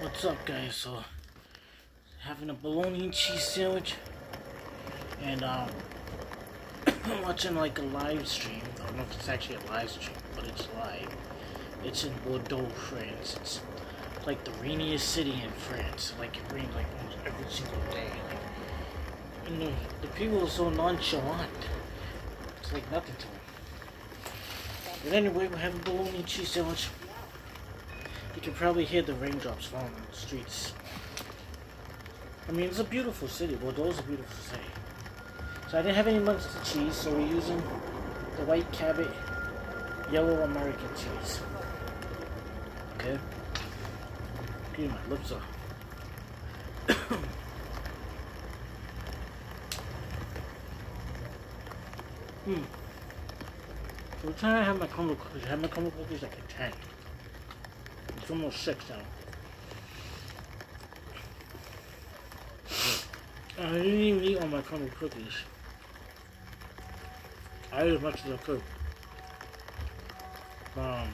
What's up, guys? So, having a bologna and cheese sandwich, and um, watching like a live stream. I don't know if it's actually a live stream, but it's live. It's in Bordeaux, France. It's like the rainiest city in France. Like it rains like almost every single day. And the, the people are so nonchalant. It's like nothing to them. But anyway, we're having bologna and cheese sandwich. You can probably hear the raindrops falling on the streets. I mean, it's a beautiful city. Bordeaux is a beautiful city. So I didn't have any to cheese, so we're using the white Cabot yellow American cheese. Okay? Okay, my lips are. hmm. So what time I have my Crumbl cookies? I have my Crumbl cookies like a 10. It's almost 6 now. I didn't even eat all my Crumbl cookies. I ate as much as I could. Um,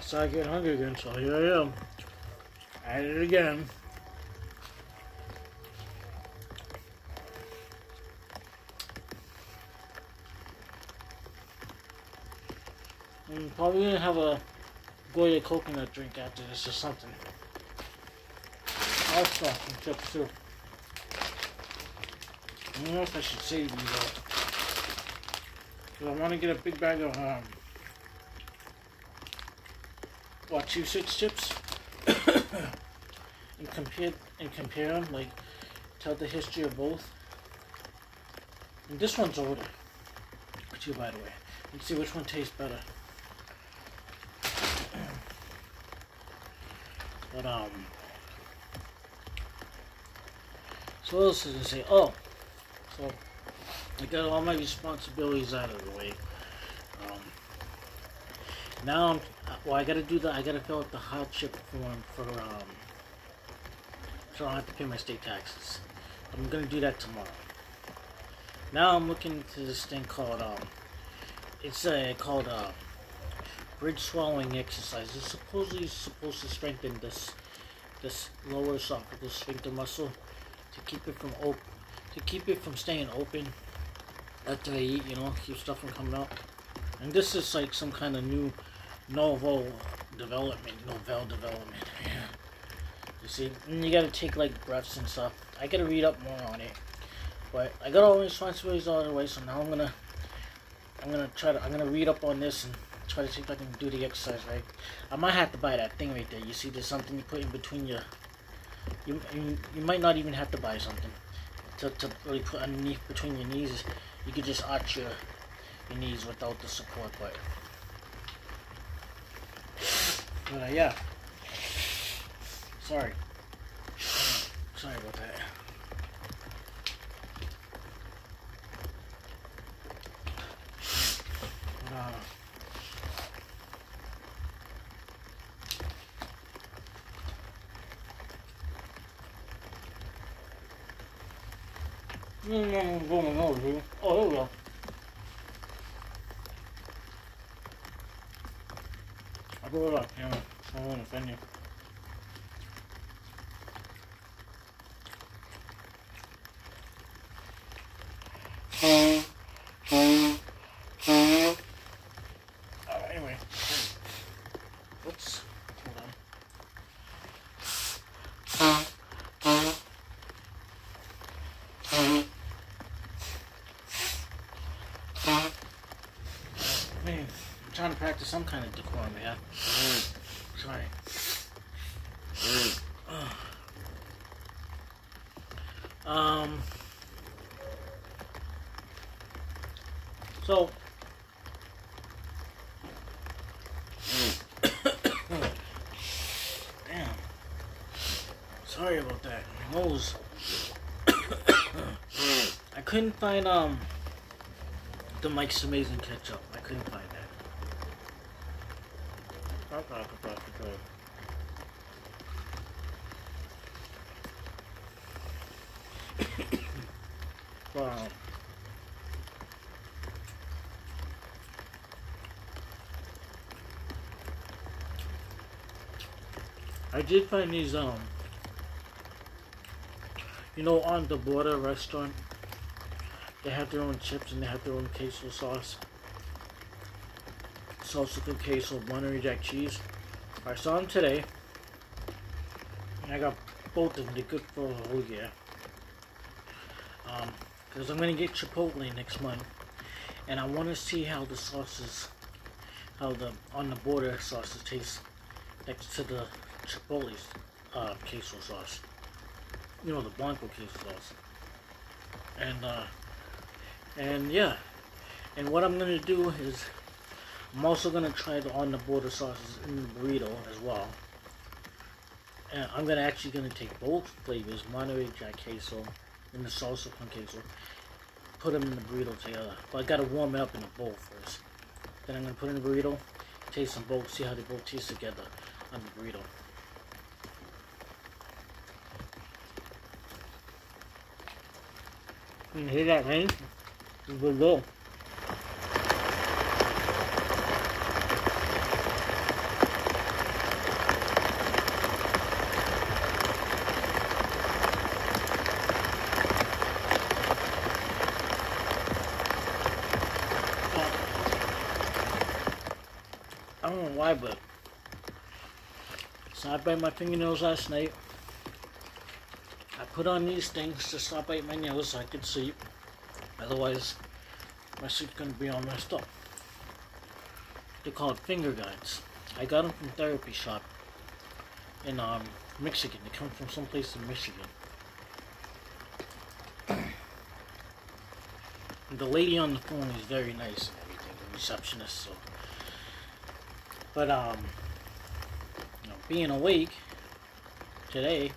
so I get hungry again, so here I am. I ate it again. I'm probably gonna have a Goya coconut drink after this or something. I'll some chips too. I don't know if I should save these though. Cause I want to get a big bag of um, what, two six chips and compare and compare them, like tell the history of both. And this one's older, too, by the way. And see which one tastes better. But um, so what else did I say? Oh, so I got all my responsibilities out of the way. Um, now I'm well. I got to do that. I got to fill out the hardship form for um, so I don't have to pay my state taxes. I'm gonna do that tomorrow. Now I'm looking into this thing called um, it's uh, called uh bridge swallowing exercise is supposedly supposed to strengthen this this lower esophageal sphincter muscle to keep it from open to keep it from staying open after they eat, you know, keep stuff from coming out. And this is like some kind of new novel development, novel development. Yeah. You see, and you gotta take like breaths and stuff. I gotta read up more on it. But I got all the responsibilities out of the way, so now I'm gonna I'm gonna try to I'm gonna read up on this and try to see if I can do the exercise right. I might have to buy that thing right there. You see, there's something you put in between your. You you, you might not even have to buy something to, to really put underneath between your knees. You could just arch your your knees without the support, but. But uh, yeah. Sorry. Sorry about that. Uh, No, no, no, no, no, no. Oh, there we go. I'll go it up, yeah. I don't want to offend you. Uh, anyway. Oops. Hold on. Man, I'm trying to practice some kind of decorum here. Sorry. Um. So. Damn. Sorry about that. My nose. I couldn't find um the Mike's Amazing Ketchup. I couldn't find that. Wow. I did find these um you know on the border restaurant they have their own chips and they have their own queso sauce. Salsa queso, Monterey Jack cheese. I saw them today. And I got both of them. They're good for a whole year. Um, because I'm gonna get Chipotle next month, and I want to see how the sauces, how the on the border sauces taste next to the Chipotle's uh, queso sauce. You know the Blanco queso sauce. And uh, and yeah, and what I'm gonna do is I'm also gonna try the on the border sauces in the burrito as well. And I'm gonna actually gonna take both flavors, Monterey Jack queso and the salsa con queso, put them in the burrito together. But I gotta warm it up in a bowl first. Then I'm gonna put in the burrito, taste them both, see how they both taste together on the burrito. You hear that, man? It's good go. I don't know why, but so I bite my fingernails last night. I put on these things to stop biting my nails so I could sleep. Otherwise, my sleep's gonna be all messed up. They're called finger guides. I got them from Therapy Shop in um, Michigan. They come from someplace in Michigan. the lady on the phone is very nice and everything, the receptionist. So, but um, you know, being awake today,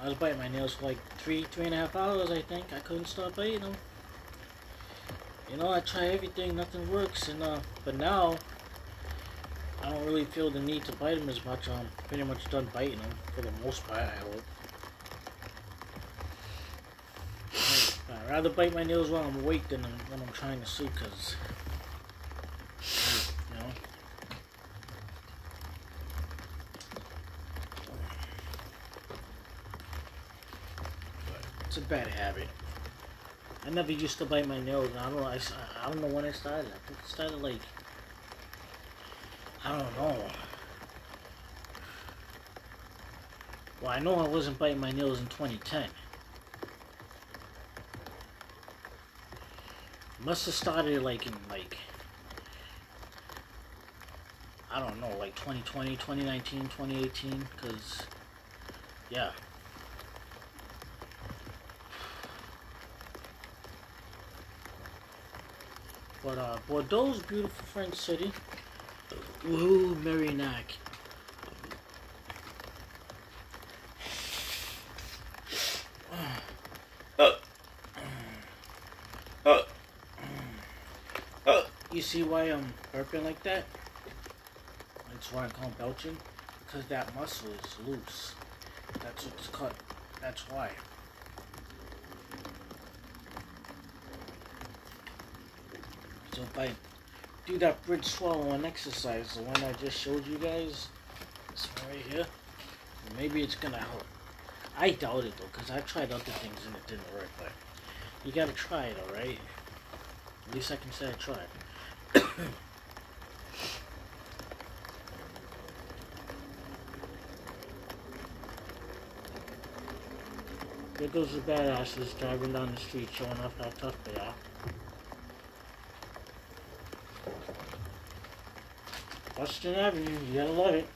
I was biting my nails for like three, three and a half hours. I think I couldn't stop biting them. You know, I try everything, nothing works, and uh, but now I don't really feel the need to bite them as much. I'm pretty much done biting them for the most part. I hope. I'd rather bite my nails while I'm awake than when I'm trying to sleep, cause you know. It's a bad habit. I never used to bite my nails. I don't know. I, I don't know when it started. I think it started like I don't know. Well, I know I wasn't biting my nails in 2010. Must have started like in like I don't know, like 2020, 2019, 2018, because yeah. But uh, Bordeaux's beautiful French city. Ooh, Merignac. You see why I'm burping like that? That's why I call belching. Because that muscle is loose. That's what's cut. That's why. If I do that bridge swallowing exercise, the one I just showed you guys, this one right here, maybe it's gonna help. I doubt it though, because I tried other things and it didn't work, but you gotta try it, alright? At least I can say I tried. there goes the badasses driving down the street showing off how tough they are. Western Avenue, you gotta love it.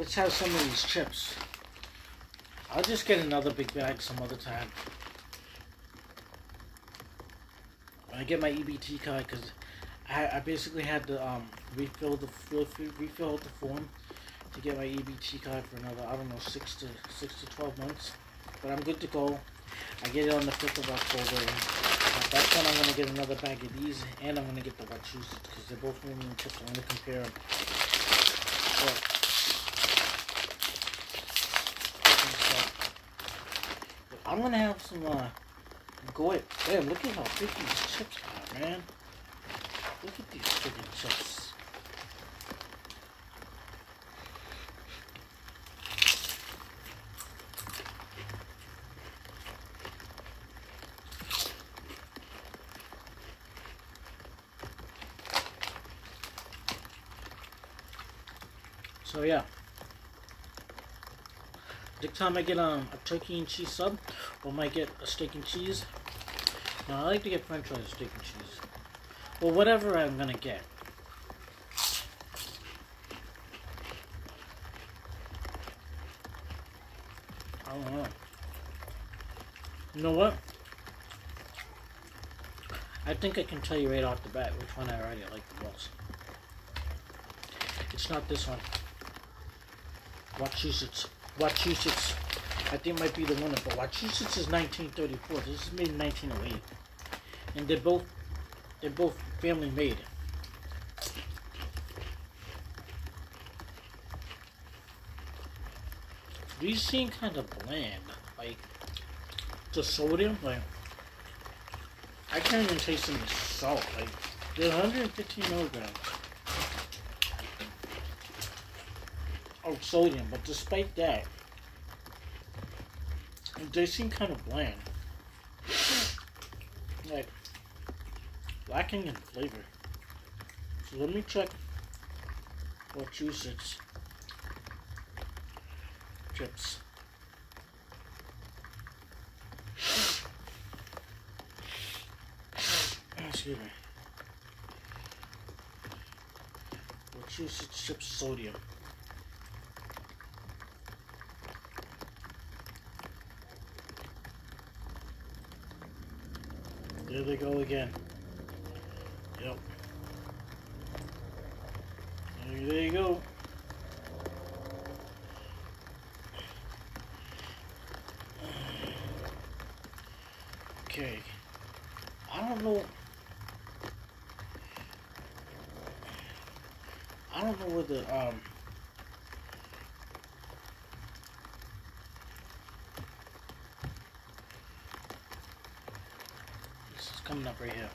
Let's have some of these chips. I'll just get another big bag some other time. I get my EBT card, because I, I basically had to um, refill the refill the form to get my EBT card for another, I don't know, six to six to twelve months. But I'm good to go. I get it on the fifth of October. That's when I'm gonna get another bag of these, and I'm gonna get the Wachusett because they're both moving chips. I'm gonna compare them. So, I'm gonna have some uh go ahead. Damn, look at how big these chips are, man. Look at these freaking chips. So yeah. Next time I get um, a turkey and cheese sub, or might get a steak and cheese. No, I like to get french fries, steak and cheese. Well, whatever I'm gonna get. I don't know. You know what? I think I can tell you right off the bat which one I already like the most. It's not this one. Wachusett's. Wachusett's. I think might be the winner, but Wachusett's is 1934. This is made in 1908. And they're both they're both family made. These seem kind of bland. Like the sodium, like I can't even taste any salt. Like they're 115 milligrams. Of sodium, but despite that, they seem kind of bland. Like, lacking in flavor. So let me check Wachusett's chips. Ah, excuse me. Wachusett's chips sodium. There they go again. Yep. There you go. Okay. I don't know. I don't know whether um coming up right here.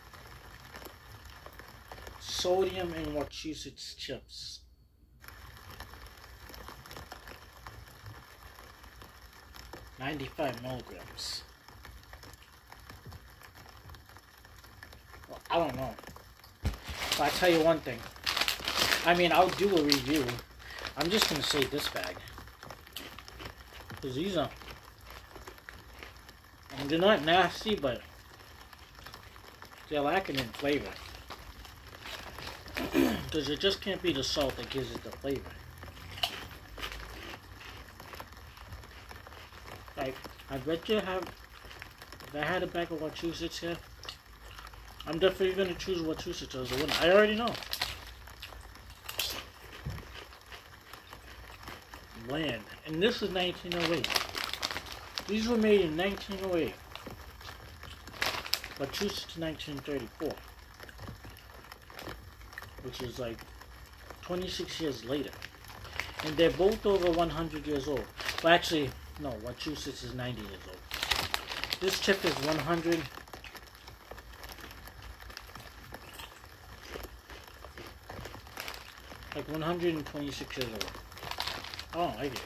Sodium in Wachusett's chips. Ninety-five milligrams. Well, I don't know. But I tell you one thing. I mean, I'll do a review. I'm just gonna say this bag. Cause these are, they're not nasty, but they're lacking in flavor. Because it just can't be the salt that gives it the flavor. Like, I bet you have, if I had a bag of Wachusett's here, I'm definitely going to choose Wachusett's as a winner. I already know. Land. And this is 1908. These were made in 1908. Massachusetts 1934, which is like 26 years later. And they're both over 100 years old. Well, actually, no, Massachusetts is 90 years old. This chip is 100. Like 126 years old. Oh, I don't like it.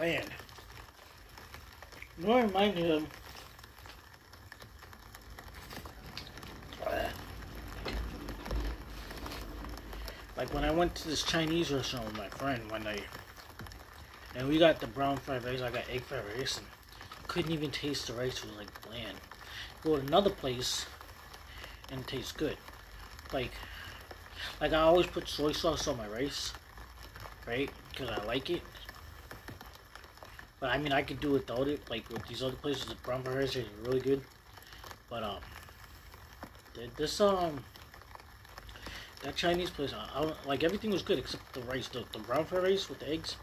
Land. You know what me of? Like when I went to this Chinese restaurant with my friend one night, and we got the brown fried rice, I got egg fried rice, and couldn't even taste the rice. It was like bland. Go to another place, and it tastes good. Like, like I always put soy sauce on my rice, right? Because I like it. But I mean, I could do without it. Like with these other places, the brown fried rice is really good. But um, this um that Chinese place, I, I, like everything was good except the rice, the, the brown fried rice with the eggs.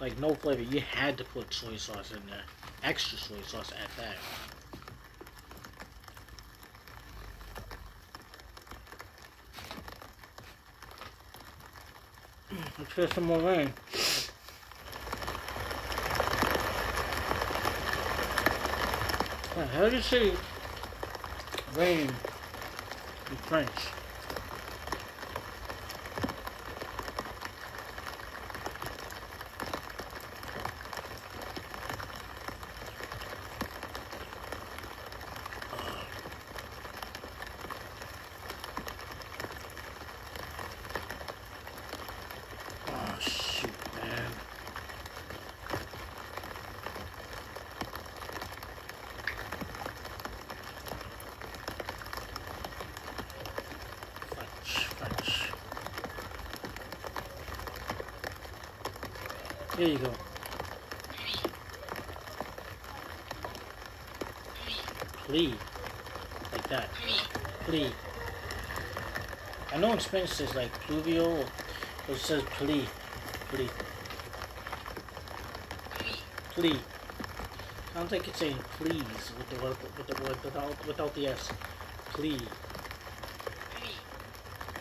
Like no flavor. You had to put soy sauce in there, extra soy sauce at that. Let's get some more rain. How do you say rain in French? Oh, shoot, man. French, French. Here you go. Please. Like that. Please. I know in Spanish it says like pluvio, but it says plea, Please. Please. Sounds like it's saying please with the word with the word without without the S. Plea.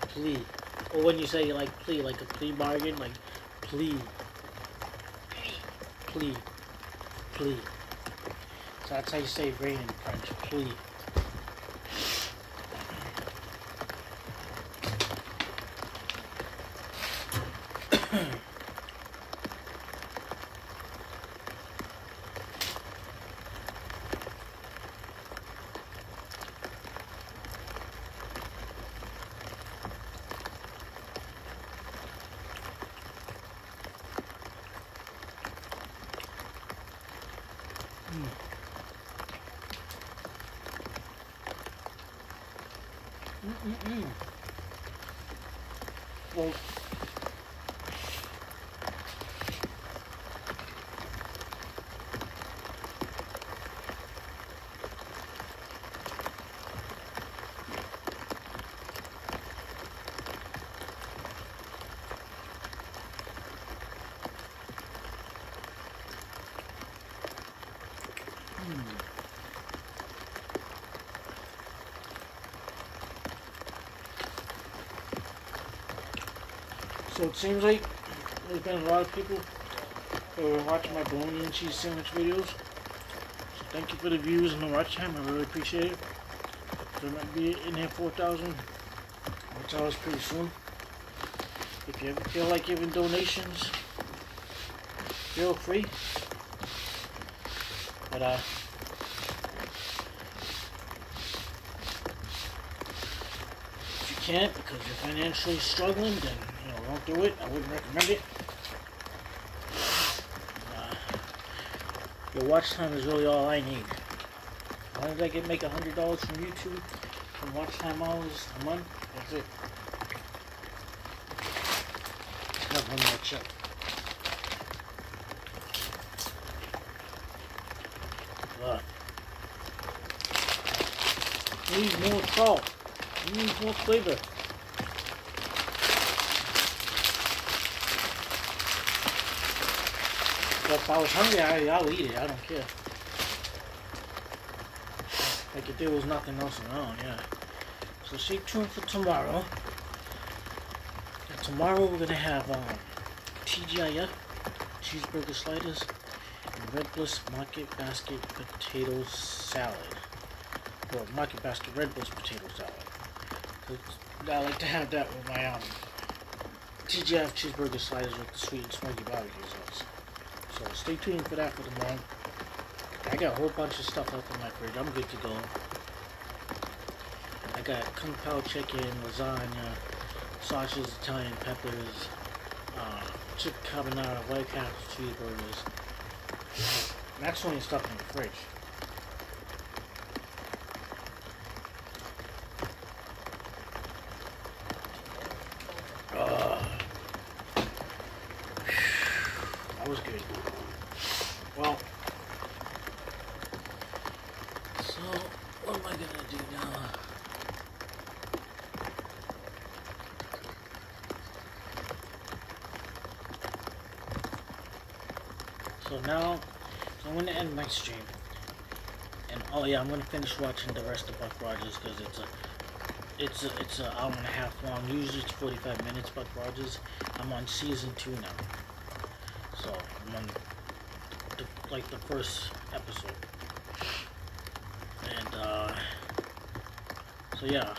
Plea. Or when you say like plea, like a plea bargain, like plea. Plea. Plea. So that's how you say rain in French. Plea. Mm-mm-mm. Well, So it seems like there's been a lot of people who are watching my bologna and cheese sandwich videos. So thank you for the views and the watch time. I really appreciate it. There might be in here 4,000. I'll tell us pretty soon. If you ever feel like giving donations, feel free. But uh, if you can't because you're financially struggling, then know don't do it. I wouldn't recommend it. Uh, your watch time is really all I need. As long as I can make a hundred dollars from YouTube from watch time hours a month, that's it. Have one more check. Look. Need more salt. Need more flavor. If I was hungry, I, I'll eat it. I don't care. Like if there was nothing else around, yeah. So stay tuned for tomorrow. And tomorrow we're gonna have um, TGIF, cheeseburger sliders, and Red Bliss Market Basket potato salad. Or Market Basket Red Bliss potato salad. I like to have that with my um, TGIF cheeseburger sliders with the sweet and smoky barbecue sauce. So stay tuned for that for tomorrow. I got a whole bunch of stuff left in my fridge. I'm good to go. I got kung pao chicken, lasagna, sausages, Italian peppers, uh, chicken carbonara, white castle cheeseburgers. That's only stuff in the fridge. Ugh. That was good. Well, so what am I gonna do now? So now, so I'm gonna end my stream. And oh yeah, I'm gonna finish watching the rest of Buck Rogers because it's a, it's a, it's an hour and a half long. Usually it's 45 minutes. Buck Rogers. I'm on season two now. So I'm on the, like the first episode. And uh, so yeah.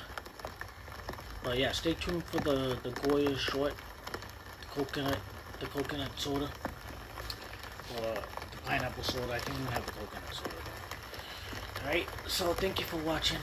But yeah, stay tuned for the the Goya short, the coconut, the coconut soda, soda. I think we have the coconut soda. All right. So thank you for watching.